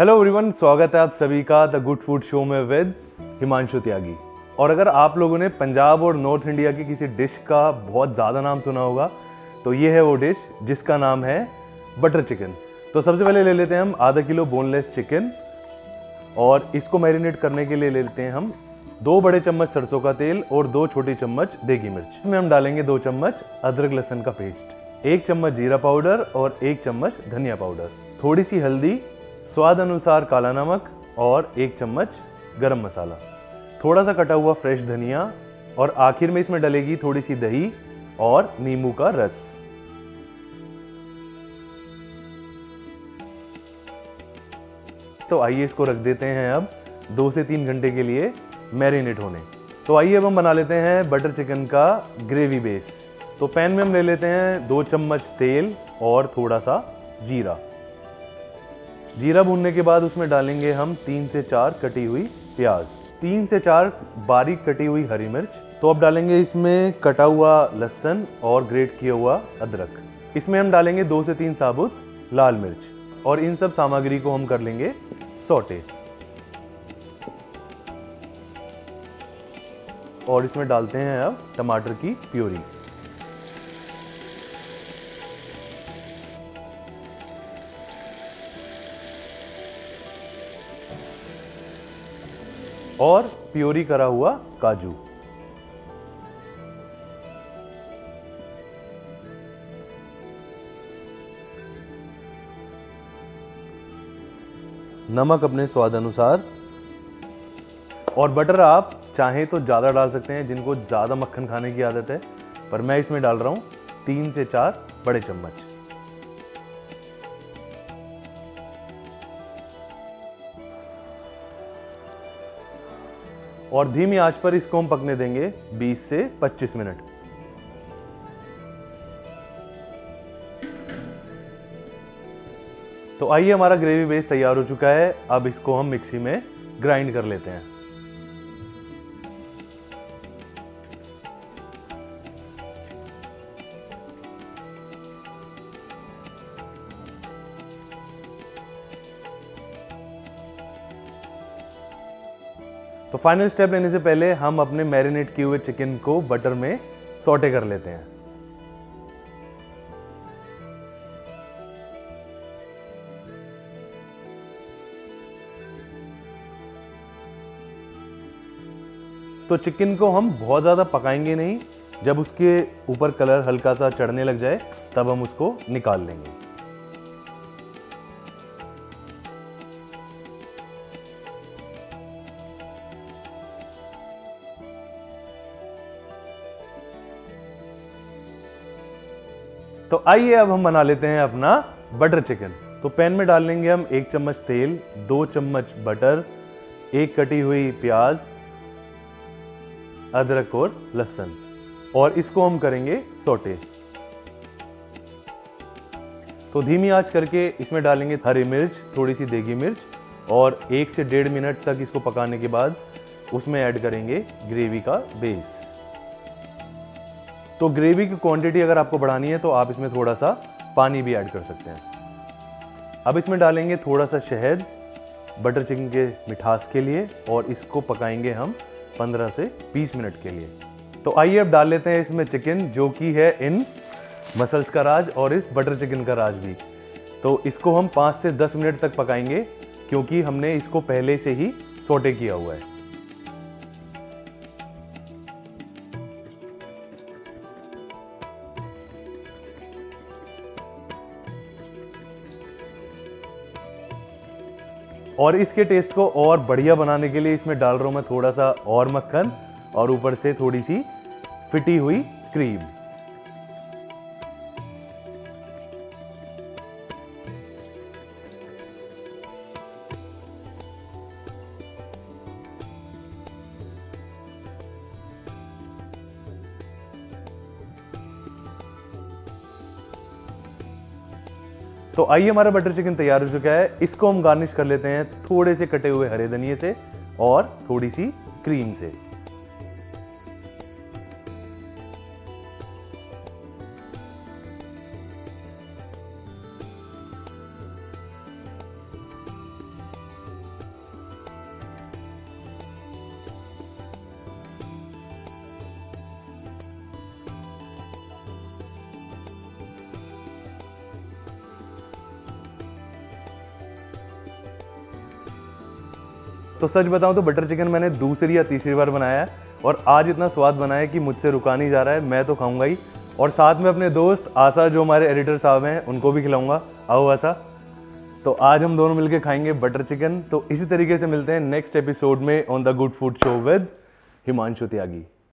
Hello everyone स्वागत है आप सभी का द गुड फ़ूड शो में विद हिमांशु त्यागी। और अगर आप लोगों ने पंजाब और नॉर्थ इंडिया की किसी डिश का बहुत ज़्यादा नाम सुना होगा तो ये है वो डिश जिसका नाम है बटर चिकन तो सबसे पहले ले लेते हैं हम आधा किलो बोनलेस चिकन और इसको मैरिनेट करने के लिए ले लेते हैं हम दो बड़े चम्मच सरसों का तेल और दो छोटी चम्मच देगी मिर्च। इसमें हम डालेंगे दो चम्मच अदरक लहसुन का पेस्ट एक चम्मच जीरा पाउडर और एक चम्मच धनिया पाउडर थोड़ी सी हल्दी स्वाद अनुसार काला नमक और एक चम्मच गरम मसाला। थोड़ा सा कटा हुआ फ्रेश धनिया और आखिर में इसमें डलेगी थोड़ी सी दही और नींबू का रस। तो आइए इसको रख देते हैं अब दो से तीन घंटे के लिए मैरिनेट होने। तो आइए अब हम बना लेते हैं बटर चिकन का ग्रेवी बेस। तो पैन में हम ले लेते हैं दो चम्मच तेल और थोड़ा सा जीरा। जीरा भूनने के बाद उसमें डालेंगे हम तीन से चार कटी हुई प्याज। तीन से चार बारीक कटी हुई हरी मिर्च। तो अब डालेंगे इसमें कटा हुआ लहसन और ग्रेट किया हुआ अदरक। इसमें हम डालेंगे दो से तीन साबुत लाल मिर्च और इन सब सामग्री को हम कर लेंगे सोटे। और इसमें डालते हैं अब टमाटर की प्योरी। और प्योरी करा हुआ काजू। नमक अपने स्वाद अनुसार। और बटर आप चाहें तो ज़्यादा डाल सकते हैं, जिनको ज़्यादा मक्खन खाने की आदत है, पर मैं इसमें डाल रहा हूँ तीन से चार बड़े चम्मच। और धीमी आँच पर इसको हम पकने देंगे 20 से 25 मिनट। तो आइए हमारा ग्रेवी बेस तैयार हो चुका है। अब इसको हम मिक्सी में ग्राइंड कर लेते हैं। तो फाइनल स्टेप लेने से पहले हम अपने मैरिनेट किए हुए चिकन को बटर में सोटे कर लेते हैं। तो चिकन को हम बहुत ज़्यादा पकाएँगे नहीं, जब उसके ऊपर कलर हल्का सा चढ़ने लग जाए, तब हम उसको निकाल लेंगे। तो आइए अब हम बना लेते हैं अपना बटर चिकन तो पैन में डाल लेंगे हम एक चम्मच तेल, दो चम्मच बटर एक कटी हुई प्याज, अदरक और लहसुन. और इसको हम करेंगे सोटे तो धीमी आँच करके इसमें डालेंगे हरी मिर्च, थोड़ी सी देगी मिर्च, और एक से डेढ़ मिनट तक इसको पकाने के बाद उसमें ऐड करेंगे ग्रेवी का बेस तो ग्रेवी की क्वांटिटी अगर आपको बढ़ानी है तो आप इसमें थोड़ा सा पानी भी ऐड कर सकते हैं। अब इसमें डालेंगे थोड़ा सा शहद बटर चिकन के मिठास के लिए, और इसको पकाएँगे हम 15 से 20 मिनट के लिए। तो आइए अब डाल लेते हैं इसमें चिकन जो कि है इन मसल्स का राज और इस बटर चिकन का राज भी। तो इसको हम 5 से 10 मिनट तक पकाएँगे, क्योंकि हमने इसको पहले से ही सोटे किया हुआ है। और इसके टेस्ट को और बढ़िया बनाने के लिए इसमें डाल रहा हूँ मैं थोड़ा सा और मक्खन और ऊपर से थोड़ी सी फिटी हुई क्रीम तो आइए हमारा बटर चिकन तैयार हो चुका है। इसको हम गार्निश कर लेते हैं थोड़े से कटे हुए हरे धनिए से और थोड़ी सी क्रीम से। तो सच बताऊँ तो बटर चिकन मैंने दूसरी या तीसरी बार बनाया है और आज इतना स्वाद बनाया है कि मुझसे रुका नहीं जा रहा है, मैं तो खाऊँगा ही। और साथ में अपने दोस्त आशा, जो हमारे एडिटर साहब हैं, उनको भी खिलाऊँगा। आओ आशा। तो आज हम दोनों मिलकर खाएँगे बटर चिकन। तो इसी तरीके से मिलते हैं नेक्स्ट एपिसोड में on the good food show with Himanshu Tyagi.